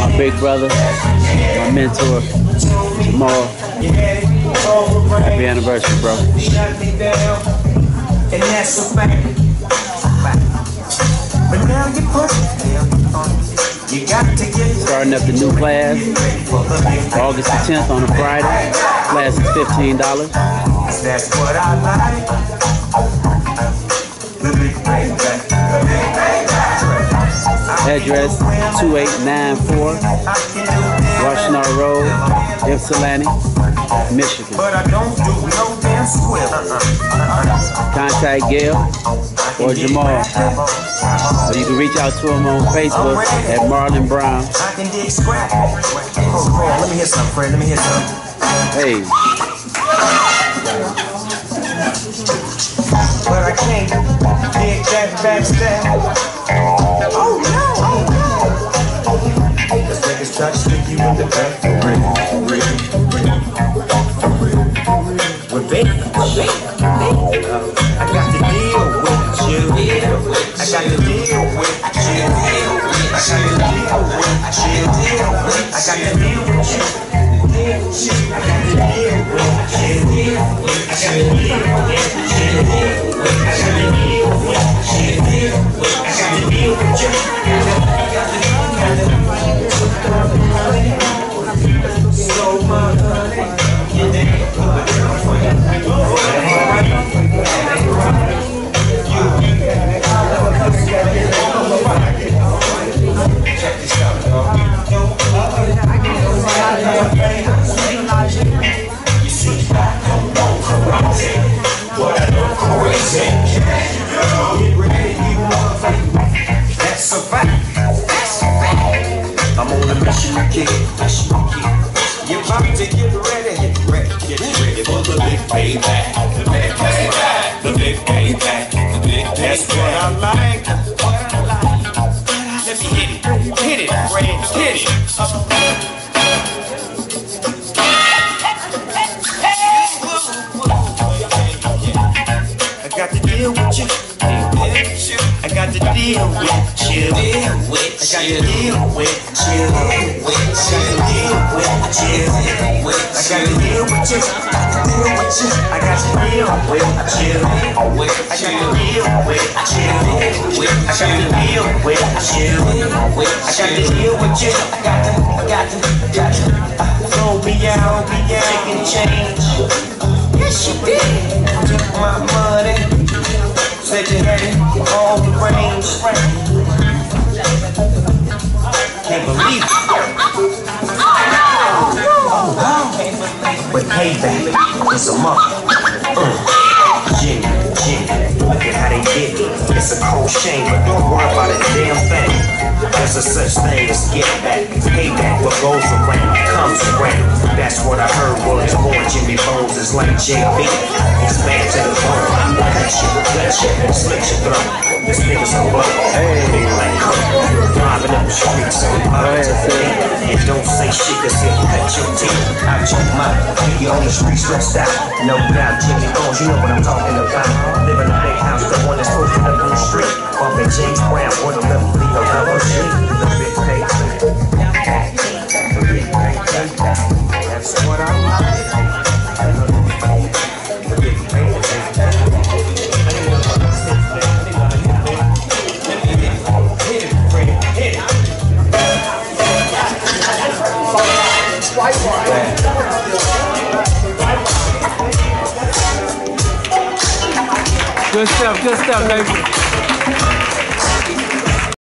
my big brother, my mentor, Jamal. Happy anniversary, bro. Starting up the new class, August the 10th on a Friday. Class is $15. That's what I like. Address 2894 Washington Road, Ypsilanti, Michigan. But I don't do no damn squib. Contact Gail or Jamal. Or you can reach out to him on Facebook at Marlon Brown. I can dig scrap. Hold on, hold on. Let me hear something, Fred. Let me hear something. Hey, But I can't dig that backstab. Let's take stick you in the back. We're big, we're big, I got to deal with you. I got to deal with you. I got to deal with you. I got to deal with you. I got to deal with you. I got to deal with you. Payback. The big payback. The big payback. The big payback. That's what I like. What I like. Let me hit it. Hit it, Fred. Hit it. I got to deal with you. I got to deal with you. I got to deal with you. I got to deal with you. I got to deal with you. I got to deal with you. I got to deal with you. I got to deal with you. I got to deal with you. I got to, I got to, I got to. Out, me out, taking change. Yes, you did. Took my money. But payback is a mother. Uh. Jimmy, Jimmy, look at how they did it. It's a cold shame, but don't worry about a damn thing. There's a such thing as get back. Payback, what goes around comes around. That's what I heard was born. Jimmy Bones is like JB. He's back to the bone. Cut you, gut you, and slit your throat. This nigga's a buck. Hey, like coke. Driving up the street, so mind to think. And don't say shit, cause he'll cut your teeth out your mouth. You on the street stressed out. No doubt, Jimmy Bones, you know what I'm talking about. Living in a big house, the one that's posted up on the street. Bumping James Brown good stuff, good stuff, baby.